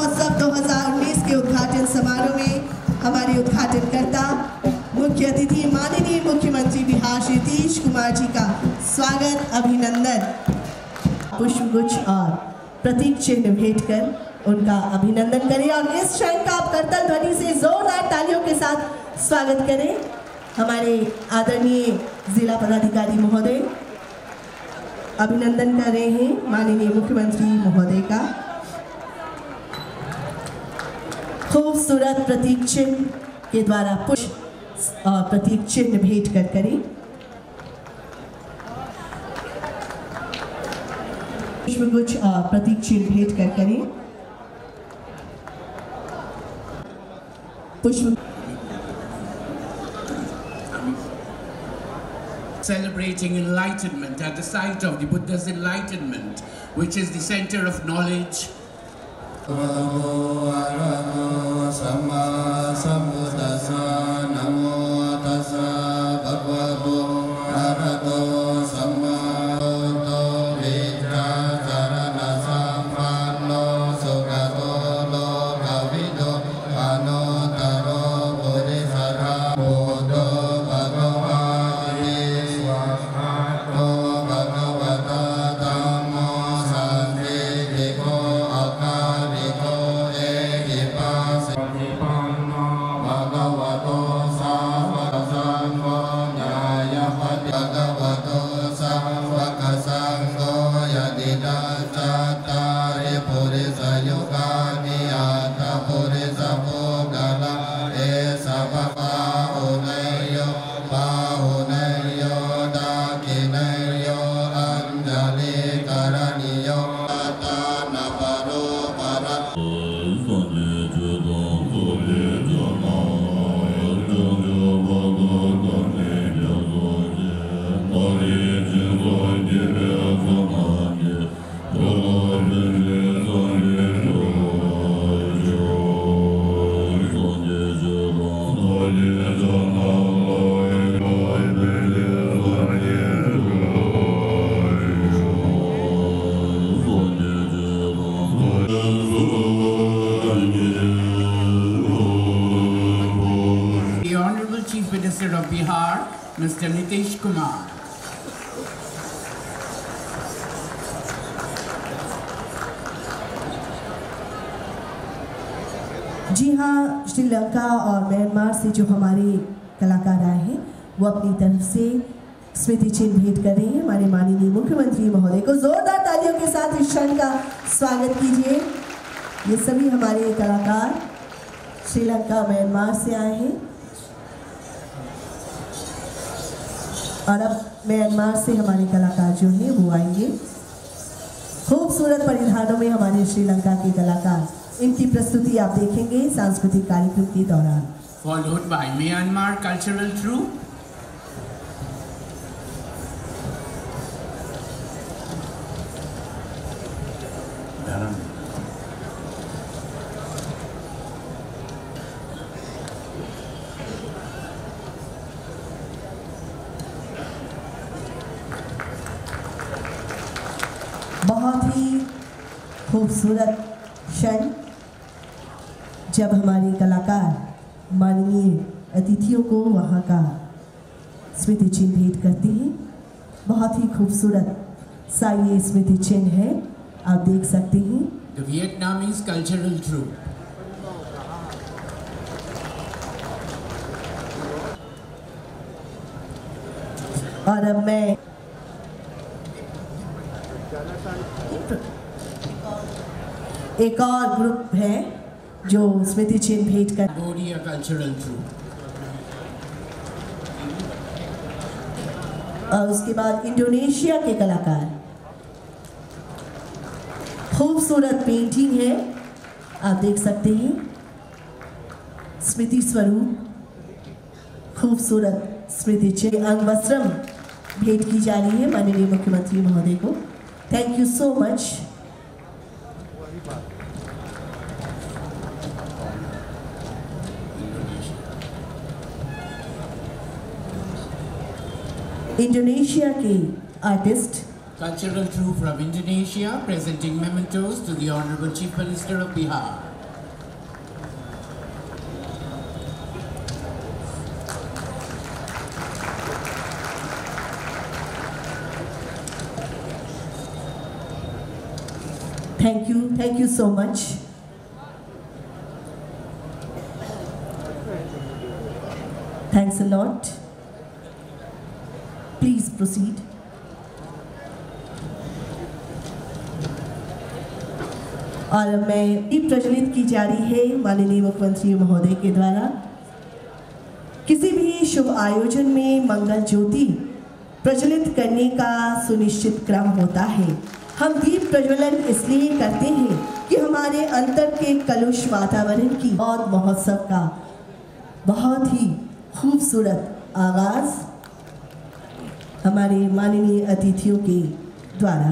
महोत्सव 2019 के उद्घाटन समारोह में हमारे उद्घाटनकर्ता मुख्य अतिथि माननीय मुख्यमंत्री बिहार श्री नीतीश कुमार जी का स्वागत, अभिनंदन। पुष्पगुच्छ और प्रतीक चिन्ह भेंट कर उनका अभिनंदन करें और इस क्षण का आप करतल ध्वनि से जोरदार तालियों के साथ स्वागत करें। हमारे आदरणीय जिला पदाधिकारी महोदय, अभिनंदन कर रहे हैं माननीय मुख्यमंत्री महोदय का। खूबसूरत प्रतीक चिन्ह के द्वारा पुष्प और प्रतीक चिन्ह भेंट कर करें और प्रतीक चिन्ह भेंट कर करें पुष्प celebrating enlightenment at the site of the Buddha's enlightenment, which is the center of knowledge. Mr. Nitish Kumar. जी हाँ श्रीलंका और म्यांमार से जो हमारे कलाकार आए हैं, वो अपनी तरफ़ से स्मृति चिन्ह भेंट कर रहे हैं हमारे माननीय मुख्यमंत्री महोदय को जोरदार तालियों के साथ इस क्षण का स्वागत कीजिए ये सभी हमारे कलाकार श्रीलंका, म्यांमार से आए हैं और अब म्यांमार से हमारे कलाकार जो हैं वो आएँगे। खूबसूरत परिधानों में हमारे श्रीलंका के कलाकार। इनकी प्रस्तुति आप देखेंगे सांस्कृतिक कार्यक्रम के दौरान। Followed by Myanmar Cultural Troupe, बहुत ही खूबसूरत क्षण जब हमारे कलाकार माननीय अतिथियों को वहाँ का स्मृति चिन्ह भेंट करते हैं बहुत ही खूबसूरत सा ये स्मृति चिन्ह है आप देख सकते हैं the Vietnamese Cultural Troupe. और अब मैं एक और ग्रुप है जो स्मृति चिन्ह भेंट कर Cambodia Cultural Troupe. और उसके बाद इंडोनेशिया के कलाकार। खूबसूरत पेंटिंग है। आप देख सकते हैं। स्मृति स्वरूप। खूबसूरत स्मृति चिन्ह। अंग वस्त्रम भेंट की जा रही है माननीय मुख्यमंत्री महोदय को। Thank you so much Indonesia K artist. Cultural troupe from Indonesia presenting mementos to the Honorable Chief Minister of Bihar. Thank you, thank you so much. Thanks a lot. Proceed. और मैं भी प्रज्वलित की जा रही है माननीय मुख्यमंत्री महोदय के द्वारा किसी भी शुभ आयोजन में मंगल ज्योति प्रज्वलित करने का सुनिश्चित क्रम होता है हम दीप प्रज्वलन इसलिए करते हैं कि हमारे अंतर के कलुष वातावरण की और महोत्सव का बहुत ही खूबसूरत आगाज़ हमारे माननीय अतिथियों के द्वारा।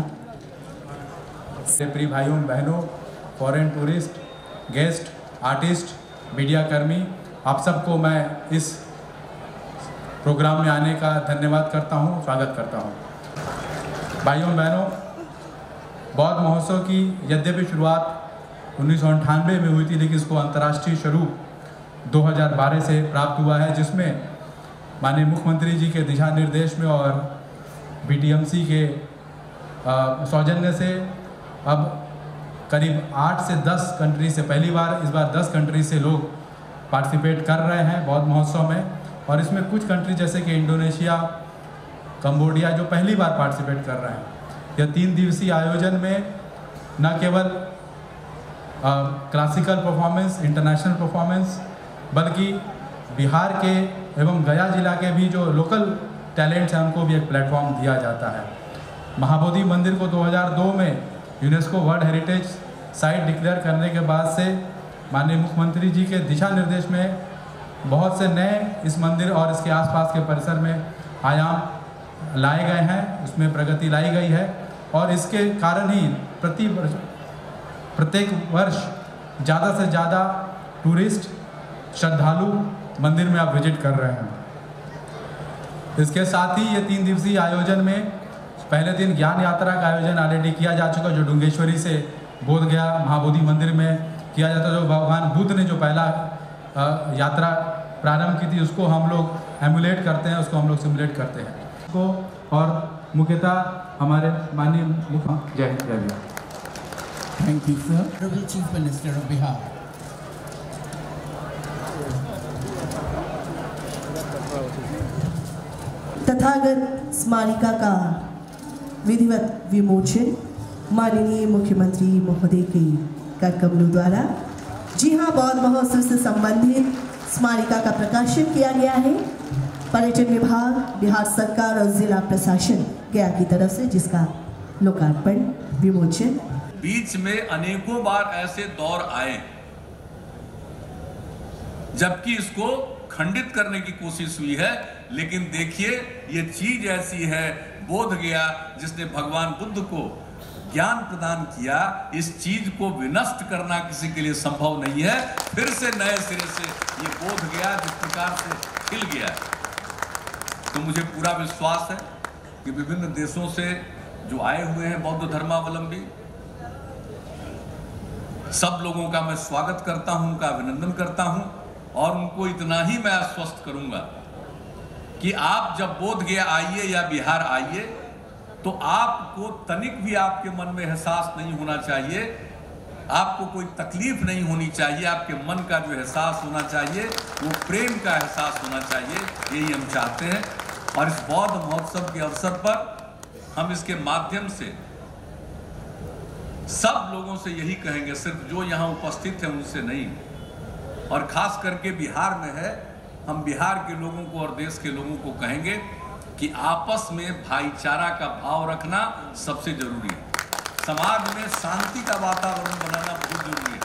प्रिय भाइयों, बहनों foreign tourist guest artist media कर्मी, आप सबको मैं इस प्रोग्राम में आने का धन्यवाद करता हूँ, स्वागत करता हूँ। भाइयों, बहनों, बौद्ध महोत्सव की यद्यपि शुरुआत उन्नीस में हुई थी, लेकिन इसको अंतर्राष्ट्रीय स्वरूप 2012 से प्राप्त हुआ है, जिसमें माननीय मुख्यमंत्री जी के दिशा निर्देश में और बीटीएमसी के सौजन्य से अब करीब आठ से दस कंट्री से पहली बार, इस बार दस कंट्री से लोग पार्टिसिपेट कर रहे हैं बौद्ध महोत्सव में। और इसमें कुछ कंट्री जैसे कि इंडोनेशिया कंबोडिया जो पहली बार पार्टिसिपेट कर रहे हैं। यह तीन दिवसीय आयोजन में न केवल क्लासिकल परफॉर्मेंस इंटरनेशनल परफॉर्मेंस बल्कि बिहार के एवं गया जिला के भी जो लोकल टैलेंट्स हैं, उनको भी एक प्लेटफॉर्म दिया जाता है। महाबोधि मंदिर को 2002 में UNESCO world heritage site declare करने के बाद से माननीय मुख्यमंत्री जी के दिशा निर्देश में बहुत से नए इस मंदिर और इसके आसपास के परिसर में आयाम लाए गए हैं, उसमें प्रगति लाई गई है और इसके कारण ही प्रति वर्ष, प्रत्येक वर्ष ज़्यादा से ज़्यादा टूरिस्ट, श्रद्धालु मंदिर में आप विज़िट कर रहे हैं। इसके साथ ही ये तीन दिवसीय आयोजन में पहले दिन ज्ञान यात्रा का आयोजन ऑलरेडी किया जा चुका जो डुंगेश्वरी से बोध गया महाबोधि मंदिर में किया जाता जो भगवान बुद्ध ने जो पहला यात्रा प्रारंभ की थी उसको हम लोग एमुलेट करते हैं उसको हम लोग सिमुलेट करते हैं। उसको और मुख्यतः हमारे माननीय मुख्य जय हिंद, जय Bihar Thank you, sir. Honorable Chief Minister of Bihar. Tathagata स्मारिका का विधिवत विमोचन माननीय मुख्यमंत्री महोदय के कर कमलों द्वारा। जी हाँ बौद्ध महोत्सव से संबंधित स्मारिका का प्रकाशन किया गया है। पर्यटन विभाग, बिहार सरकार और जिला प्रशासन गया की तरफ़ से जिसका लोकार्पण, विमोचन। बीच में अनेकों बार ऐसे दौर आए, जबकि इसको खंडित करने की कोशिश हुई है। लेकिन देखिए, ये चीज़ ऐसी है, बोध गया जिसने भगवान बुद्ध को ज्ञान प्रदान किया, इस चीज़ को विनष्ट करना किसी के लिए संभव नहीं है। फिर से नए सिरे से ये बोध गया, जिस प्रकार से खिल गया। तो मुझे पूरा विश्वास है कि विभिन्न देशों से जो आए हुए हैं बौद्ध धर्मावलंबी, सब लोगों का मैं स्वागत करता हूँ, उनका अभिनंदन करता हूँ, और उनको इतना ही मैं आश्वस्त करूँगा कि आप जब बोध गया आइए या बिहार आइए तो आपको तनिक भी आपके मन में एहसास नहीं होना चाहिए। आपको कोई तकलीफ़ नहीं होनी चाहिए। आपके मन का जो एहसास होना चाहिए, वो प्रेम का एहसास होना चाहिए, यही हम चाहते हैं। और इस बौद्ध महोत्सव के अवसर पर हम इसके माध्यम से सब लोगों से यही कहेंगे, सिर्फ़ जो यहाँ उपस्थित है उनसे नहीं। और खास करके बिहार में है हम बिहार के लोगों को और देश के लोगों को कहेंगे कि आपस में भाईचारा का भाव रखना सबसे ज़रूरी है। समाज में शांति का वातावरण बनाना बहुत ज़रूरी है।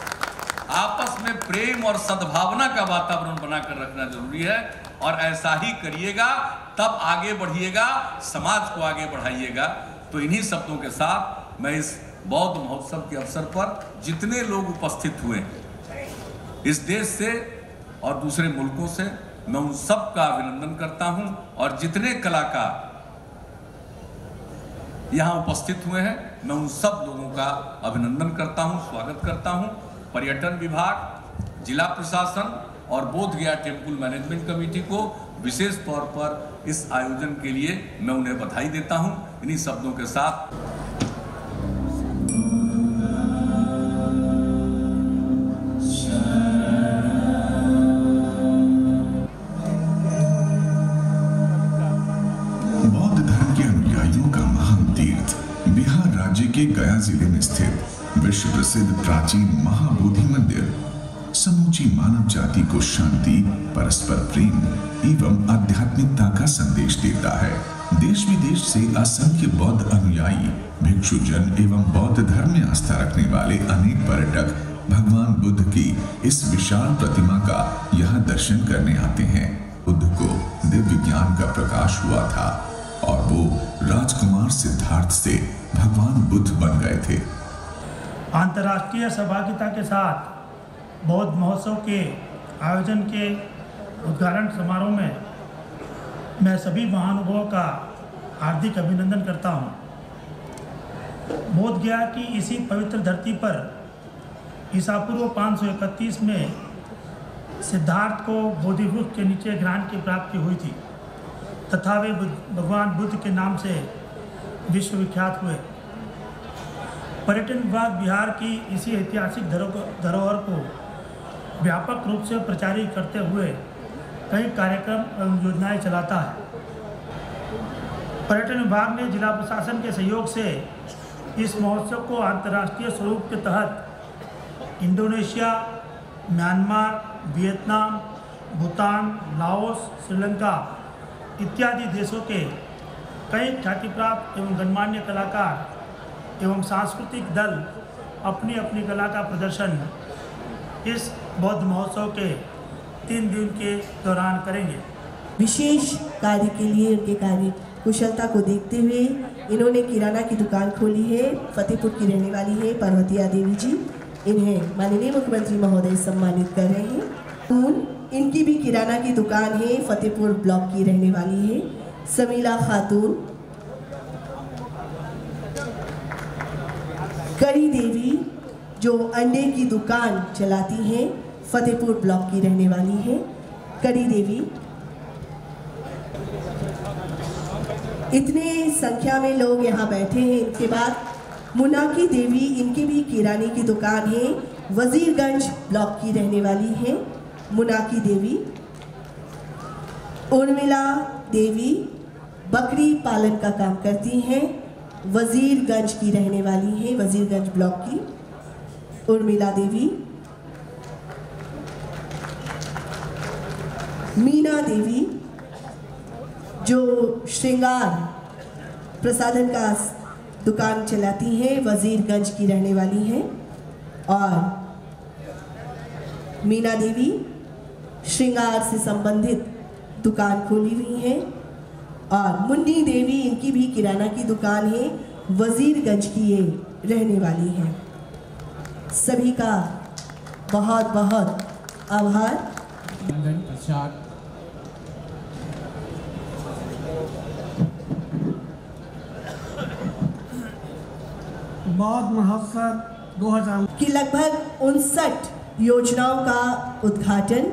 आपस में प्रेम और सद्भावना का वातावरण बनाकर रखना ज़रूरी है और ऐसा ही करिएगा, तब आगे बढ़िएगा, समाज को आगे बढ़ाइएगा। तो इन्हीं शब्दों के साथ मैं इस बौद्ध महोत्सव के अवसर पर जितने लोग उपस्थित हुए, इस देश से और दूसरे मुल्कों से मैं उन सब का अभिनंदन करता हूँ और जितने कलाकार यहाँ उपस्थित हुए हैं, मैं उन सब लोगों का अभिनंदन करता हूँ, स्वागत करता हूँ। पर्यटन विभाग, जिला प्रशासन और बोध गया टेंपल मैनेजमेंट कमेटी को विशेष तौर पर इस आयोजन के लिए मैं उन्हें बधाई देता हूँ। इन्हीं शब्दों के साथ ज़िले में स्थित विश्व प्रसिद्ध प्राचीन महाबोधि मंदिर, समूची मानव जाति को शांति, परस्पर प्रेम एवं आध्यात्मिकता का संदेश देता है। देश विदेश से असंख्य बौद्ध अनुयायी, भिक्षु जन एवं बौद्ध धर्म में आस्था रखने वाले अनेक पर्यटक भगवान बुद्ध की इस विशाल प्रतिमा का यहाँ दर्शन करने आते हैं। बुद्ध को दिव्य ज्ञान का प्रकाश हुआ था और वो राजकुमार सिद्धार्थ से भगवान बुद्ध बन गए थे। अंतर्राष्ट्रीय सहभागिता के साथ बौद्ध महोत्सव के आयोजन के उद्घाटन समारोह में मैं सभी महानुभवों का हार्दिक अभिनंदन करता हूँ। बोध गया कि इसी पवित्र धरती पर ईसा पूर्व 531 में सिद्धार्थ को बोधि के नीचे ज्ञान की प्राप्ति हुई थी। तथा वे भगवान बुद्ध के नाम से विश्वविख्यात हुए। पर्यटन विभाग बिहार की इसी ऐतिहासिक धरोहर को व्यापक रूप से प्रचारित करते हुए कई कार्यक्रम एवं योजनाएँ चलाता है। पर्यटन विभाग ने जिला प्रशासन के सहयोग से इस महोत्सव को अंतर्राष्ट्रीय स्वरूप के तहत Indonesia, Myanmar, Vietnam, Bhutan, Laos, Sri Lanka इत्यादि देशों के कई ख्यातिप्राप्त एवं गणमान्य कलाकार एवं सांस्कृतिक दल अपनी अपनी कला का प्रदर्शन इस बौद्ध महोत्सव के तीन दिन के दौरान करेंगे। विशेष कार्य के लिए उनके कार्य कुशलता को देखते हुए इन्होंने किराना की दुकान खोली है, फतेहपुर की रहने वाली है पार्वतिया देवी जी। इन्हें माननीय मुख्यमंत्री महोदय सम्मानित कर रहे हैं। इनकी भी किराना की दुकान है, फतेहपुर ब्लॉक की रहने वाली है। समीला खातून, करी देवी, जो अंडे की दुकान चलाती हैं, फतेहपुर ब्लॉक की रहने वाली है, करी देवी। इतने संख्या में लोग यहाँ बैठे हैं, इनके बाद मुनाकी देवी, इनकी भी किराने की दुकान है, वजीरगंज ब्लॉक की रहने वाली है, मुनाकी देवी। उर्मिला देवी बकरी पालन का काम करती हैं। वजीरगंज की रहने वाली हैं, वजीरगंज ब्लॉक की। उर्मिला देवी। मीना देवी, जो श्रृंगार प्रसाधन का दुकान चलाती हैं, वजीरगंज की रहने वाली हैं। और मीना देवी, श्रृंगार से संबंधित दुकान खोली हुई हैं। और मुन्नी देवी इनकी भी किराना की दुकान है वजीरगंज की ये रहने वाली हैं। सभी का बहुत बहुत आभार। बौद्ध महोत्सव 2000 की लगभग उनसठ योजनाओं का उद्घाटन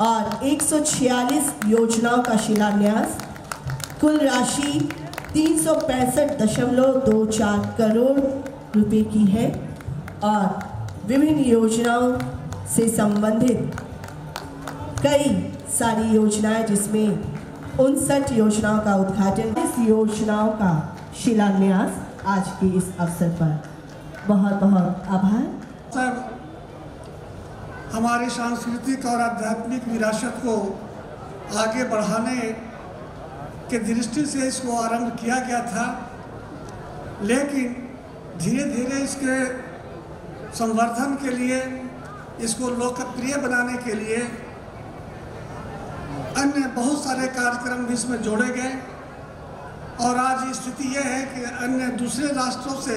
और 146 योजनाओं का शिलान्यास कुल राशि तीन सौ पैंसठ दशमलव दो चार करोड़ रुपए की है और विभिन्न योजनाओं से संबंधित कई सारी योजनाएँ जिसमें उनसठ योजनाओं का उद्घाटन, इस योजनाओं का शिलान्यास आज के इस अवसर पर। बहुत बहुत आभार। सर, हमारी सांस्कृतिक और आध्यात्मिक विरासत को आगे बढ़ाने के दृष्टि से इसको आरंभ किया गया था। लेकिन धीरे धीरे इसके संवर्धन के लिए, इसको लोकप्रिय बनाने के लिए अन्य बहुत सारे कार्यक्रम भी इसमें जोड़े गए। और आज स्थिति यह है कि अन्य दूसरे राष्ट्रों से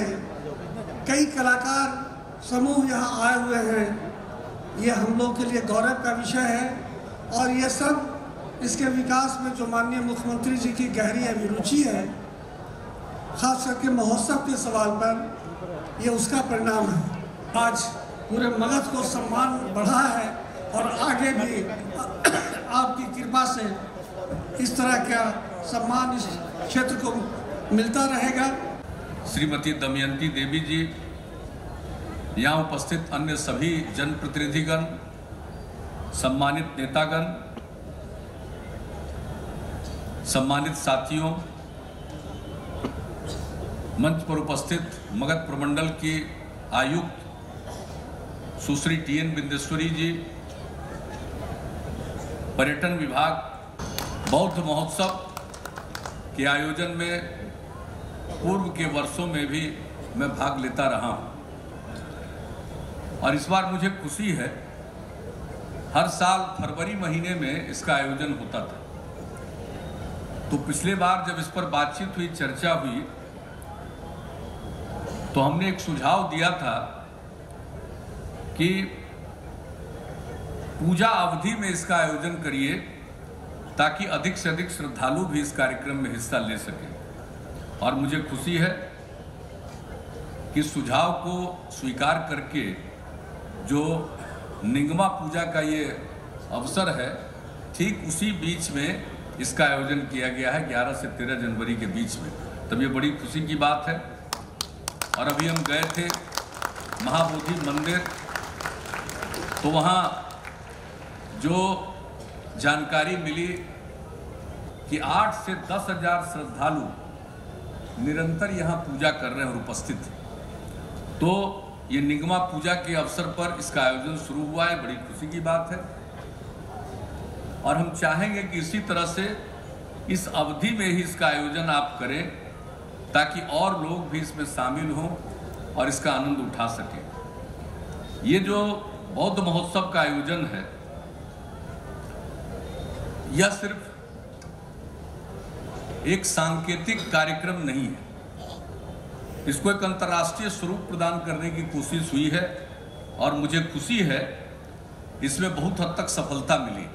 कई कलाकार समूह यहाँ आए हुए हैं। ये हम लोग के लिए गौरव का विषय है। और ये सब इसके विकास में जो माननीय मुख्यमंत्री जी की गहरी अभिरुचि है, खास करके महोत्सव के सवाल पर, ये उसका परिणाम है। आज पूरे मगध को सम्मान बढ़ा है और आगे भी आपकी कृपा से इस तरह का सम्मान इस क्षेत्र को मिलता रहेगा। श्रीमती दमयंती देवी जी, यहाँ उपस्थित अन्य सभी जनप्रतिनिधिगण, सम्मानित नेतागण सम्मानित साथियों, मंच पर उपस्थित मगध प्रमंडल की आयुक्त सुश्री टी एन बिंदेश्वरी जी, पर्यटन विभाग, बौद्ध महोत्सव के आयोजन में पूर्व के वर्षों में भी मैं भाग लेता रहा हूँ। और इस बार मुझे खुशी है, हर साल फरवरी महीने में इसका आयोजन होता था। तो पिछले बार जब इस पर बातचीत हुई, चर्चा हुई तो हमने एक सुझाव दिया था कि पूजा अवधि में इसका आयोजन करिए ताकि अधिक से अधिक श्रद्धालु भी इस कार्यक्रम में हिस्सा ले सकें। और मुझे खुशी है कि सुझाव को स्वीकार करके जो निगमा पूजा का ये अवसर है, ठीक उसी बीच में इसका आयोजन किया गया है 11 से 13 जनवरी के बीच में। तब ये बड़ी खुशी की बात है। और अभी हम गए थे महाबोधि मंदिर तो वहाँ जो जानकारी मिली कि आठ से दस हज़ार श्रद्धालु निरंतर यहाँ पूजा कर रहे हैं और उपस्थित हैं। तो ये निगमा पूजा के अवसर पर इसका आयोजन शुरू हुआ है। बड़ी खुशी की बात है। और हम चाहेंगे कि इसी तरह से इस अवधि में ही इसका आयोजन आप करें, ताकि और लोग भी इसमें शामिल हों और इसका आनंद उठा सकें। ये जो बौद्ध महोत्सव का आयोजन है, यह सिर्फ़ एक सांकेतिक कार्यक्रम नहीं है। इसको एक अंतर्राष्ट्रीय स्वरूप प्रदान करने की कोशिश हुई है और मुझे खुशी है, इसमें बहुत हद तक सफलता मिली।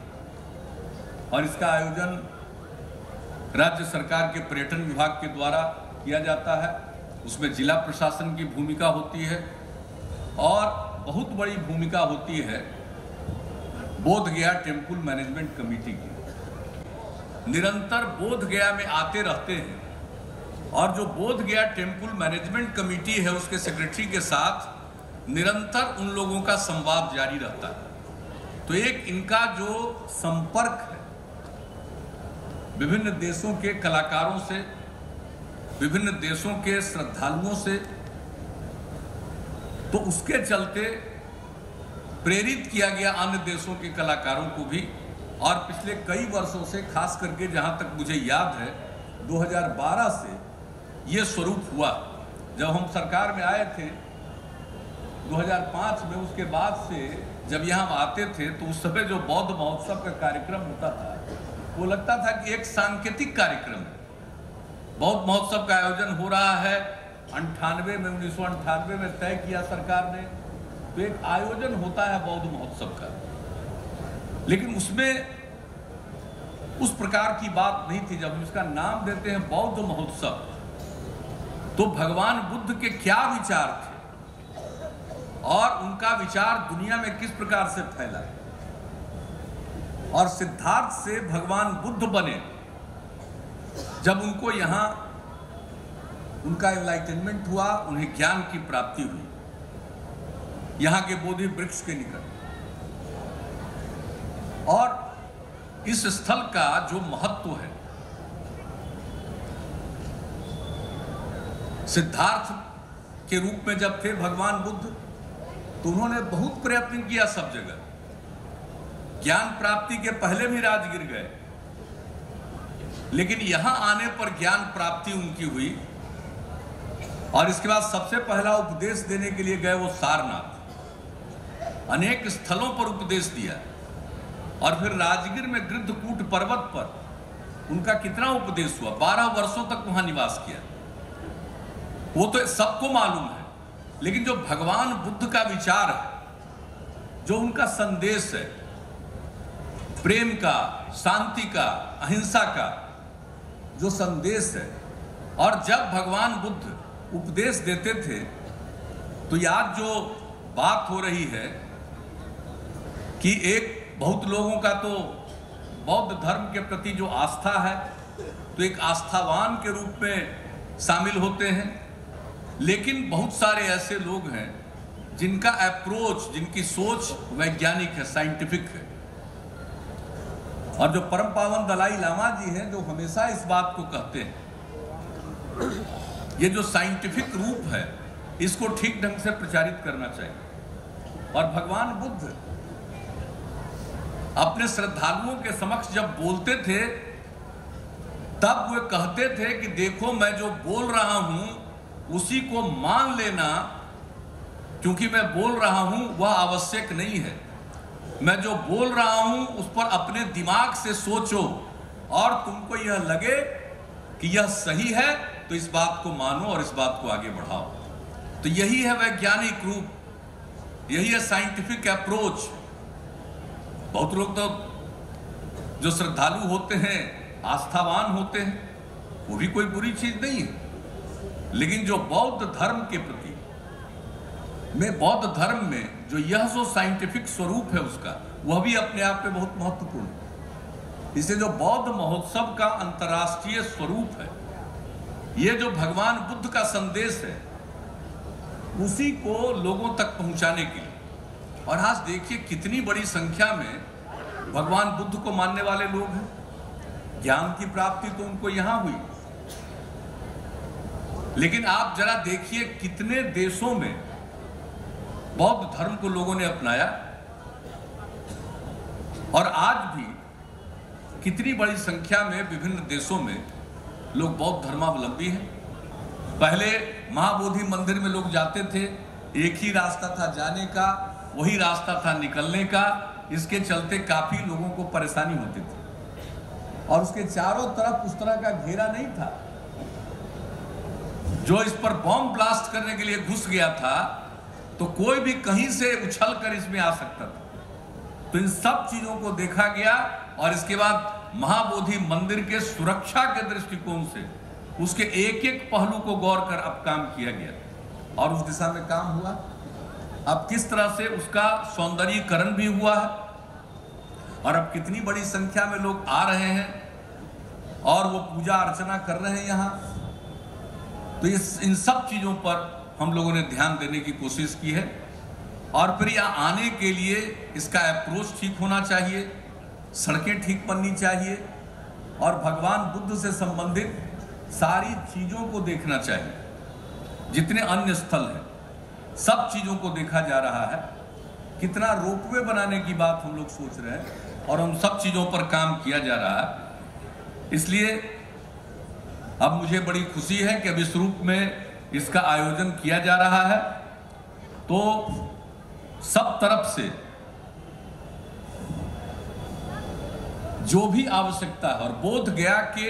और इसका आयोजन राज्य सरकार के पर्यटन विभाग के द्वारा किया जाता है। उसमें जिला प्रशासन की भूमिका होती है और बहुत बड़ी भूमिका होती है बोध गया टेंपल मैनेजमेंट कमेटी की। निरंतर बोध गया में आते रहते हैं और जो बोध गया टेंपल मैनेजमेंट कमेटी है उसके सेक्रेटरी के साथ निरंतर उन लोगों का संवाद जारी रहता है। तो एक इनका जो संपर्क विभिन्न देशों के कलाकारों से, विभिन्न देशों के श्रद्धालुओं से तो उसके चलते प्रेरित किया गया अन्य देशों के कलाकारों को भी। और पिछले कई वर्षों से, खास करके जहाँ तक मुझे याद है 2012 से ये स्वरूप हुआ। जब हम सरकार में आए थे 2005 में उसके बाद से जब यहाँ आते थे तो उस समय जो बौद्ध महोत्सव का कार्यक्रम होता था वो लगता था कि एक सांकेतिक कार्यक्रम। है बौद्ध महोत्सव का आयोजन हो रहा है। अंठानवे में, उन्नीस में तय किया सरकार ने। तो एक आयोजन होता है बौद्ध महोत्सव का। लेकिन उसमें उस प्रकार की बात नहीं थी। जब इसका नाम देते हैं बौद्ध महोत्सव तो भगवान बुद्ध के क्या विचार थे? और उनका विचार दुनिया में किस प्रकार से फैला? और सिद्धार्थ से भगवान बुद्ध बने। जब उनको यहाँ उनका एनलाइटनमेंट हुआ, उन्हें ज्ञान की प्राप्ति हुई। यहाँ के बोधि वृक्ष के निकट। और इस स्थल का जो महत्व है, सिद्धार्थ के रूप में जब थे भगवान बुद्ध तो उन्होंने बहुत प्रयत्न किया सब जगह। ज्ञान प्राप्ति के पहले भी राजगिर गए। लेकिन यहाँ आने पर ज्ञान प्राप्ति उनकी हुई। और इसके बाद सबसे पहला उपदेश देने के लिए गए वो सारनाथ। अनेक स्थलों पर उपदेश दिया। और फिर राजगीर में गृद्धकूट पर्वत पर उनका कितना उपदेश हुआ? बारह वर्षों तक वहाँ निवास किया। वो तो सबको मालूम है। लेकिन जो भगवान बुद्ध का विचार है, जो उनका संदेश है प्रेम का, शांति का, अहिंसा का जो संदेश है। और जब भगवान बुद्ध उपदेश देते थे तो याद जो बात हो रही है कि एक बहुत लोगों का तो बौद्ध धर्म के प्रति जो आस्था है तो एक आस्थावान के रूप में शामिल होते हैं। लेकिन बहुत सारे ऐसे लोग हैं जिनका अप्रोच जिनकी सोच वैज्ञानिक है साइंटिफिक है। और जो परम पावन दलाई लामा जी हैं, जो हमेशा इस बात को कहते हैं, ये जो साइंटिफिक रूप है, इसको ठीक ढंग से प्रचारित करना चाहिए। और भगवान बुद्ध अपने श्रद्धालुओं के समक्ष जब बोलते थे, तब वे कहते थे कि देखो, मैं जो बोल रहा हूँ, उसी को मान लेना, क्योंकि मैं बोल रहा हूँ, वह आवश्यक नहीं है। मैं जो बोल रहा हूँ, उस पर अपने दिमाग से सोचो। और तुमको यह लगे कि यह सही है तो इस बात को मानो और इस बात को आगे बढ़ाओ। तो यही है वैज्ञानिक रूप। यही है साइंटिफिक अप्रोच बहुत लोग तो जो श्रद्धालु होते हैं, आस्थावान होते हैं, वो भी कोई बुरी चीज़ नहीं है। लेकिन जो बौद्ध धर्म के प्रति में बौद्ध धर्म में, जो यह जो साइंटिफिक स्वरूप है उसका, वह भी अपने आप में बहुत महत्वपूर्ण है। जो बौद्ध महोत्सव का अंतर्राष्ट्रीय स्वरूप है यह जो भगवान बुद्ध का संदेश है, उसी को लोगों तक पहुँचाने के लिए। और आज देखिए कितनी बड़ी संख्या में भगवान बुद्ध को मानने वाले लोग हैं। ज्ञान की प्राप्ति तो उनको यहाँ हुई। लेकिन आप जरा देखिए कितने देशों में बौद्ध धर्म को लोगों ने अपनाया। और आज भी कितनी बड़ी संख्या में विभिन्न देशों में लोग बौद्ध धर्मावलंबी हैं। पहले महाबोधि मंदिर में लोग जाते थे, एक ही रास्ता था जाने का, वही रास्ता था निकलने का। इसके चलते काफ़ी लोगों को परेशानी होती थी। और उसके चारों तरफ़ उस तरह का घेरा नहीं था। जो इस पर बॉम्ब ब्लास्ट करने के लिए घुस गया था तो कोई भी कहीं से उछल कर इसमें आ सकता था। तो इन सब चीज़ों को देखा गया और इसके बाद महाबोधि मंदिर के सुरक्षा के दृष्टिकोण से उसके एक एक पहलू को गौर कर अब काम किया गया। और उस दिशा में काम हुआ। अब किस तरह से उसका सौंदर्यीकरण भी हुआ है और अब कितनी बड़ी संख्या में लोग आ रहे हैं और वो पूजा अर्चना कर रहे हैं यहाँ। तो इस, इन सब चीज़ों पर हम लोगों ने ध्यान देने की कोशिश की है और फिर यहाँ आने के लिए इसका अप्रोच ठीक होना चाहिए, सड़कें ठीक बननी चाहिए और भगवान बुद्ध से संबंधित सारी चीज़ों को देखना चाहिए, जितने अन्य स्थल हैं, सब चीज़ों को देखा जा रहा है। कितना रोपवे बनाने की बात हम लोग सोच रहे हैं और उन सब चीज़ों पर काम किया जा रहा है। इसलिए अब मुझे बड़ी खुशी है कि अब इस रूप में इसका आयोजन किया जा रहा है तो सब तरफ़ से जो भी आवश्यकता है और बोध गया के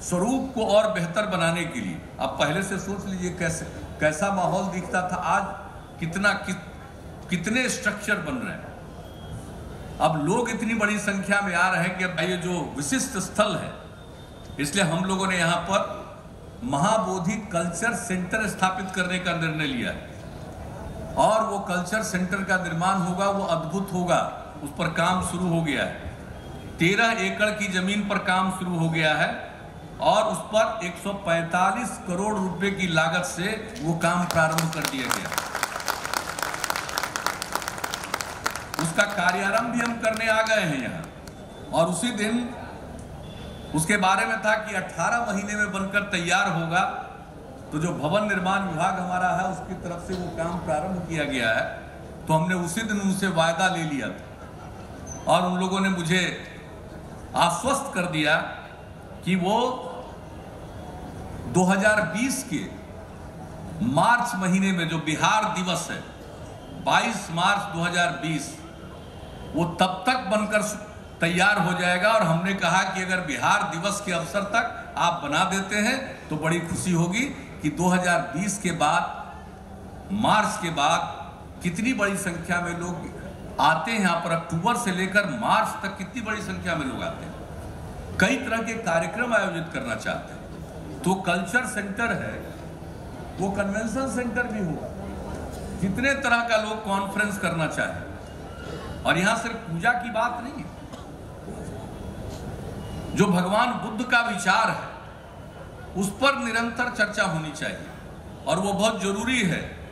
स्वरूप को और बेहतर बनाने के लिए। अब पहले से सोच लीजिए कैसे कैसा माहौल दिखता था आज कितना कि, कितने स्ट्रक्चर बन रहे हैं। अब लोग इतनी बड़ी संख्या में आ रहे हैं कि अब ये जो विशिष्ट स्थल है इसलिए हम लोगों ने यहाँ पर महाबोधि कल्चर सेंटर स्थापित करने का निर्णय लिया है। और वो कल्चर सेंटर का निर्माण होगा, वो अद्भुत होगा। उस पर काम शुरू हो गया है। तेरह एकड़ की ज़मीन पर काम शुरू हो गया है और उस पर 145 करोड़ रुपए की लागत से वो काम प्रारंभ कर दिया गया। उसका कार्यारंभ भी हम करने आ गए हैं यहाँ। और उसी दिन उसके बारे में था कि 18 महीने में बनकर तैयार होगा। तो जो भवन निर्माण विभाग हमारा है, उसकी तरफ़ से वो काम प्रारंभ किया गया है। तो हमने उसी दिन उनसे वायदा ले लिया था। और उन लोगों ने मुझे आश्वस्त कर दिया कि वो 2020 के मार्च महीने में जो बिहार दिवस है 22 मार्च 2020 वो तब तक बनकर तैयार हो जाएगा। और हमने कहा कि अगर बिहार दिवस के अवसर तक आप बना देते हैं तो बड़ी खुशी होगी कि 2020 के बाद, मार्च के बाद कितनी बड़ी संख्या में लोग आते हैं। यहाँ पर अक्टूबर से लेकर मार्च तक कितनी बड़ी संख्या में लोग आते हैं। कई तरह के कार्यक्रम आयोजित करना चाहते हैं। तो कल्चर सेंटर है, वो कन्वेंशन सेंटर भी होगा। जितने तरह का लोग कॉन्फ्रेंस करना चाहे। और यहाँ सिर्फ़ पूजा की बात नहीं है। जो भगवान बुद्ध का विचार है, उस पर निरंतर चर्चा होनी चाहिए। और वो बहुत ज़रूरी है।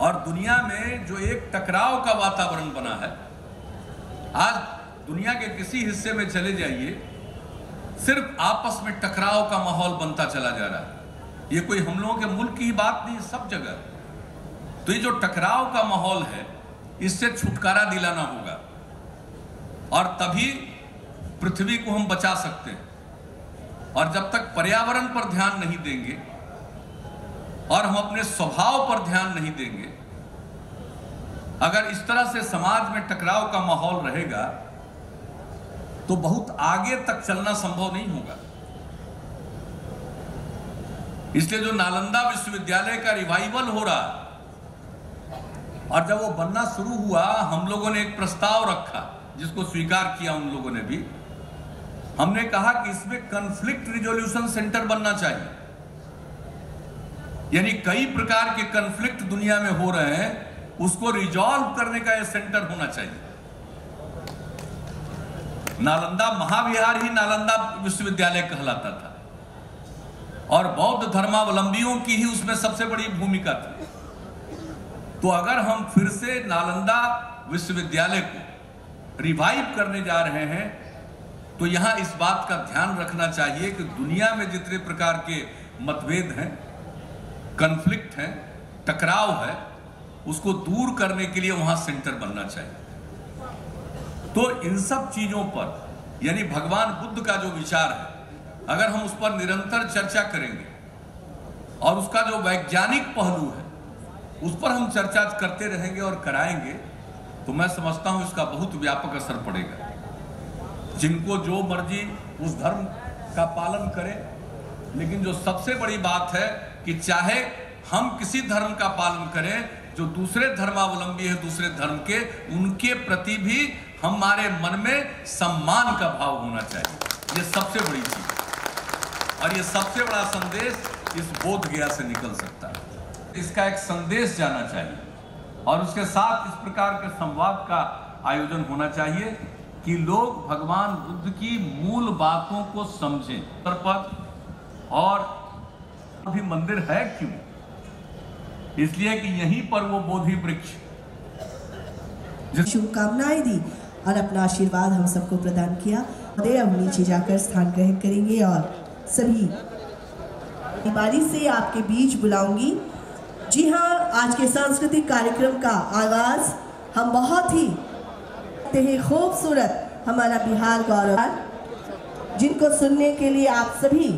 और दुनिया में जो एक टकराव का वातावरण बना है, आज दुनिया के किसी हिस्से में चले जाइए, सिर्फ़ आपस में टकराव का माहौल बनता चला जा रहा है। ये कोई हम लोगों के मुल्क की बात नहीं, सब जगह। तो ये जो टकराव का माहौल है, इससे छुटकारा दिलाना होगा। और तभी पृथ्वी को हम बचा सकते हैं। और जब तक पर्यावरण पर ध्यान नहीं देंगे और हम अपने स्वभाव पर ध्यान नहीं देंगे, अगर इस तरह से समाज में टकराव का माहौल रहेगा तो बहुत आगे तक चलना संभव नहीं होगा। इसलिए जो नालंदा विश्वविद्यालय का रिवाइवल हो रहा, और जब वो बनना शुरू हुआ, हम लोगों ने एक प्रस्ताव रखा, जिसको स्वीकार किया उन लोगों ने भी हमने कहा कि इसमें कंफ्लिक्ट रिजोल्यूशन सेंटर बनना चाहिए। यानी कई प्रकार के कंफ्लिक्ट दुनिया में हो रहे हैं, उसको रिजॉल्व करने का यह सेंटर होना चाहिए। नालंदा महाविहार ही नालंदा विश्वविद्यालय कहलाता था। और बौद्ध धर्मावलंबियों की ही उसमें सबसे बड़ी भूमिका थी। तो अगर हम फिर से नालंदा विश्वविद्यालय को रिवाइव करने जा रहे हैं तो यहाँ इस बात का ध्यान रखना चाहिए कि दुनिया में जितने प्रकार के मतभेद हैं कन्फ्लिक्ट हैं, टकराव है, उसको दूर करने के लिए वहाँ सेंटर बनना चाहिए। तो इन सब चीज़ों पर, यानी भगवान बुद्ध का जो विचार है, अगर हम उस पर निरंतर चर्चा करेंगे, और उसका जो वैज्ञानिक पहलू है, उस पर हम चर्चा करते रहेंगे और कराएँगे तो मैं समझता हूँ इसका बहुत व्यापक असर पड़ेगा। जिनको जो मर्ज़ी उस धर्म का पालन करें। लेकिन जो सबसे बड़ी बात है कि चाहे हम किसी धर्म का पालन करें, जो दूसरे धर्मावलंबी है, दूसरे धर्म के, उनके प्रति भी हमारे मन में सम्मान का भाव होना चाहिए। ये सबसे बड़ी चीज़ और ये सबसे बड़ा संदेश इस बोध गया से निकल सकता है। इसका एक संदेश जाना चाहिए और उसके साथ इस प्रकार के संवाद का आयोजन होना चाहिए। कि लोग भगवान बुद्ध की मूल बातों को समझें। पर और भी मंदिर है क्यों? इसलिए कि यहीं पर वो बोधि वृक्ष। शुभकामनाएँ दी और अपना आशीर्वाद हम सबको प्रदान किया। अब नीचे जाकर स्थान ग्रहण करेंगे और सभी बारी से आपके बीच बुलाऊँगी। जी हाँ आज के सांस्कृतिक कार्यक्रम का आगाज़ हम बहुत ही हैं खूबसूरत हमारा बिहार गौरव जिनको सुनने के लिए आप सभी,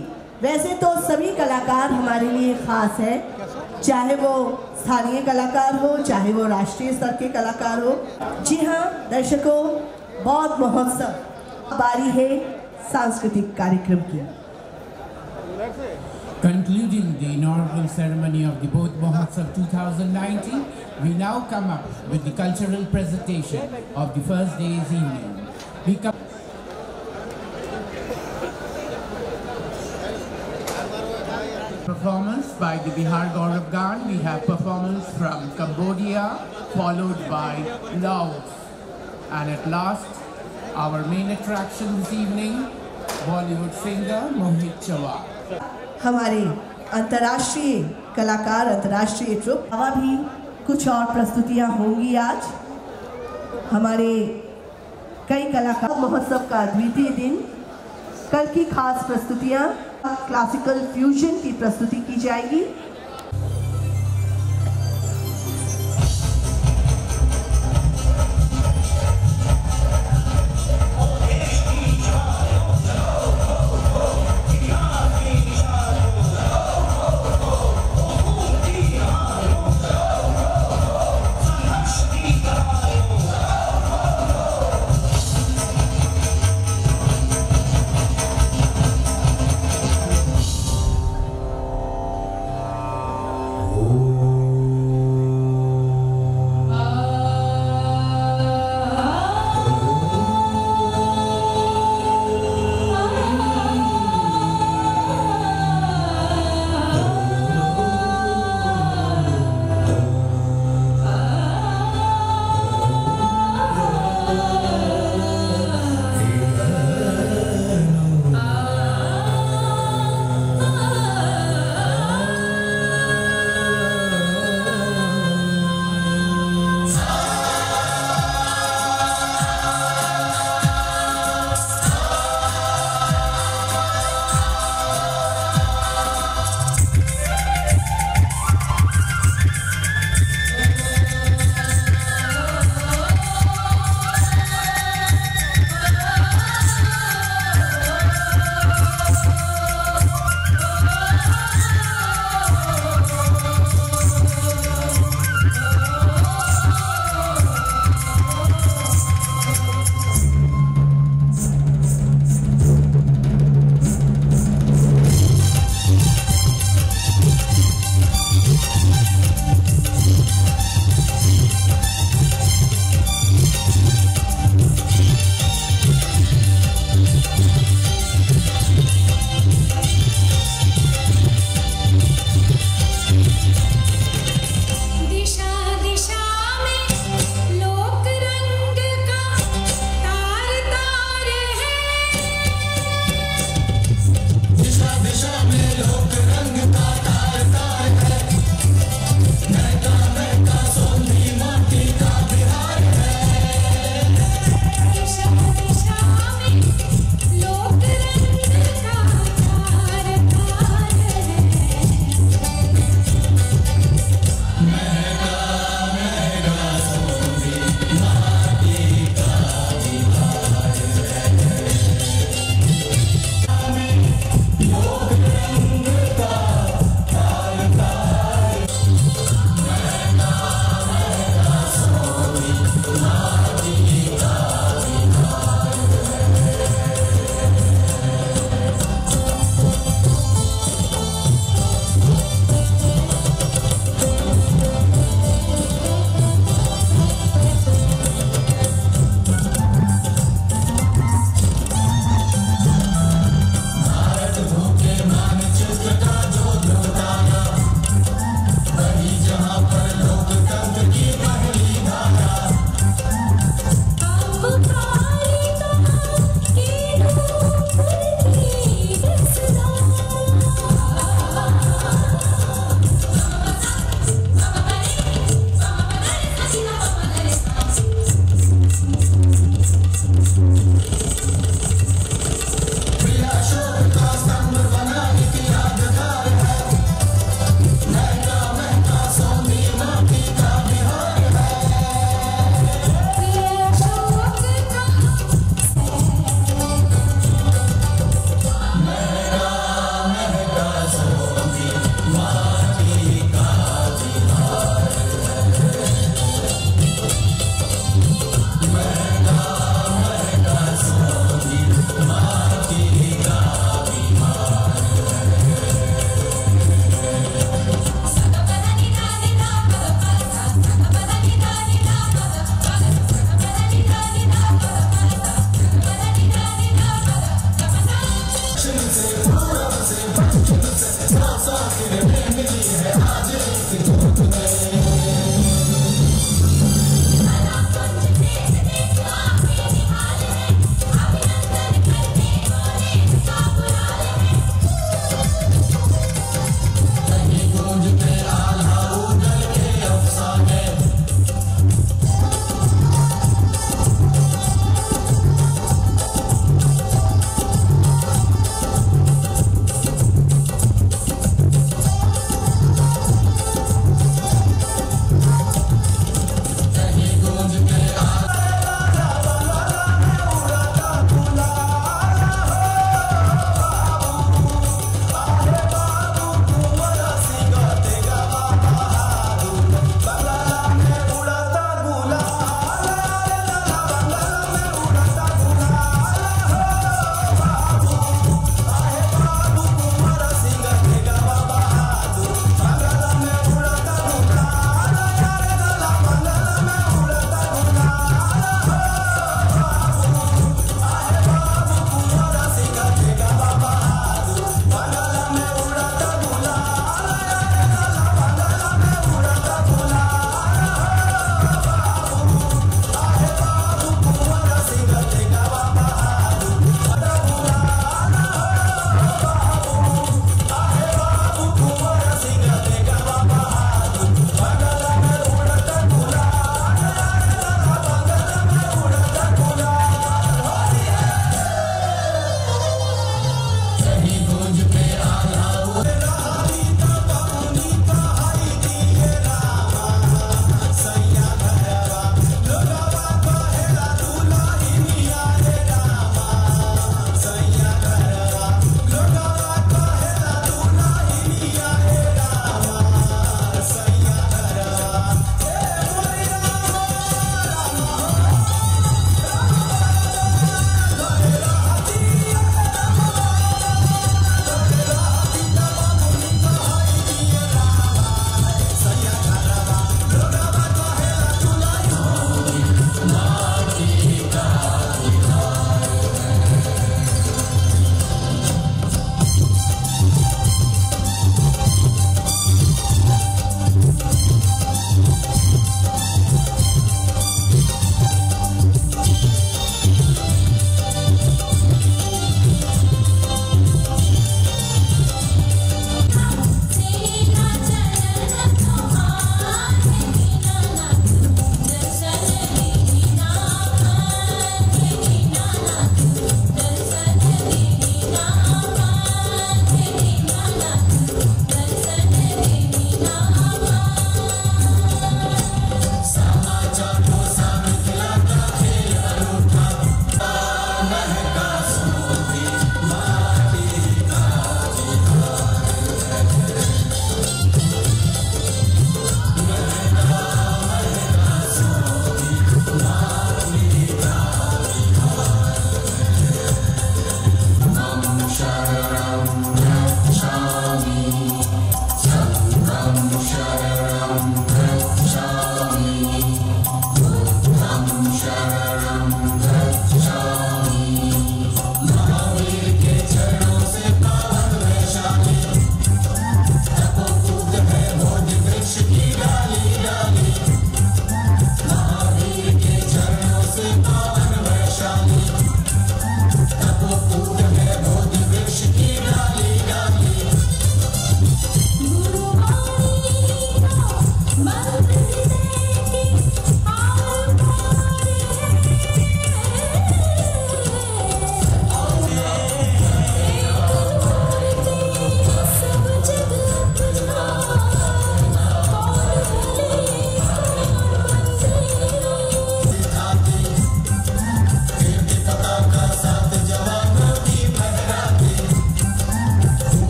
वैसे तो सभी कलाकार हमारे लिए खास है। चाहे वो स्थानीय कलाकार हो, चाहे वो राष्ट्रीय स्तर के कलाकार हो। जी हाँ दर्शकों बहुत महोत्सव। बारी है सांस्कृतिक कार्यक्रम की। Concluding the inaugural ceremony of the Bodh Mahotsav 2019, we now come up with the cultural presentation of the first day's evening. We come performance by the Bihar Gaurav Gan. We have performance from Cambodia, followed by Laos. And at last, our main attraction this evening, Bollywood singer Mohit Chawla. हमारे अंतर्राष्ट्रीय कलाकार, अंतर्राष्ट्रीय troupe हवा भी कुछ और प्रस्तुतियाँ होंगी आज। हमारे कई कलाकार, महोत्सव का द्वितीय दिन। कल की खास प्रस्तुतियाँ क्लासिकल फ्यूजन की प्रस्तुति की जाएगी।